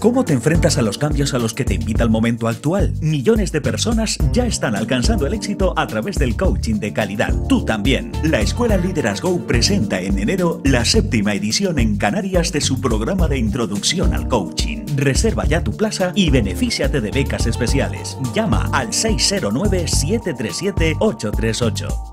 ¿Cómo te enfrentas a los cambios a los que te invita el momento actual? Millones de personas ya están alcanzando el éxito a través del coaching de calidad. Tú también. La Escuela Liderazgo presenta en enero la séptima edición en Canarias de su programa de introducción al coaching. Reserva ya tu plaza y benefíciate de becas especiales. Llama al 609 737 838.